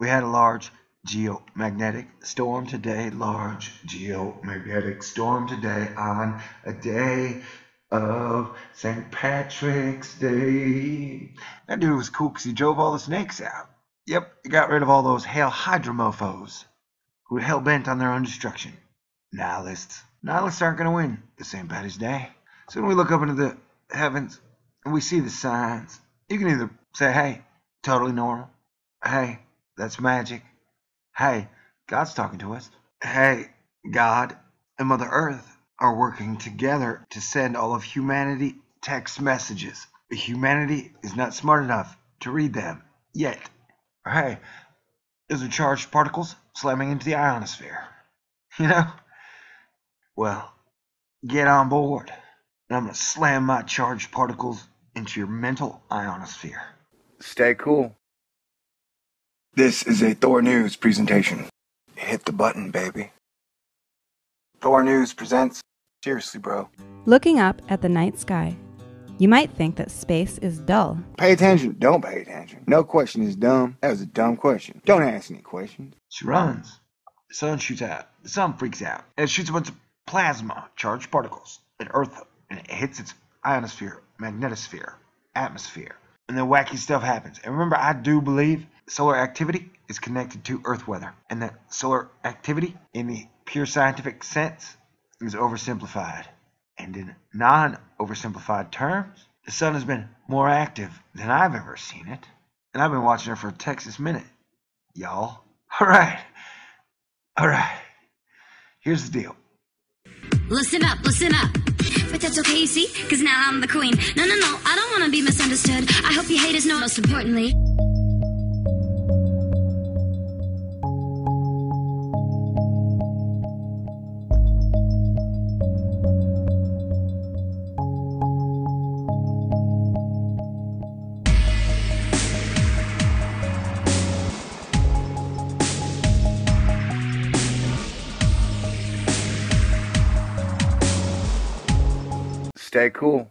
We had a large geomagnetic storm today. Large geomagnetic storm today on a day of St. Patrick's Day. That dude was cool because he drove all the snakes out. Yep, he got rid of all those Hail Hydra mofos who were hell bent on their own destruction. Nihilists. Nihilists aren't going to win the St. Patty's Day. So when we look up into the heavens and we see the signs, you can either say, hey, totally normal. Hey, that's magic. Hey, God's talking to us. Hey, God and Mother Earth are working together to send all of humanity text messages. But humanity is not smart enough to read them yet. Hey, those are charged particles slamming into the ionosphere. You know? Well, get on board. And I'm going to slam my charged particles into your mental ionosphere. Stay cool. This is a Thor News presentation. Hit the button, baby. Thor News presents. Seriously, bro. Looking up at the night sky, you might think that space is dull. Pay attention. Don't pay attention. No question is dumb. That was a dumb question. Don't ask any questions. She runs. The sun shoots out. The sun freaks out. And it shoots a bunch of plasma, charged particles, at Earth, and it hits its ionosphere, magnetosphere, atmosphere. And then wacky stuff happens. And remember, I do believe solar activity is connected to Earth weather. And that solar activity, in the pure scientific sense, is oversimplified. And in non oversimplified terms, the sun has been more active than I've ever seen it. And I've been watching her for a Texas minute, y'all. All right. All right. Here's the deal. Listen up, listen up. But that's okay, you see? Cause now I'm the queen. No, no, no, I don't wanna be misunderstood. I hope you haters know most importantly. Stay cool.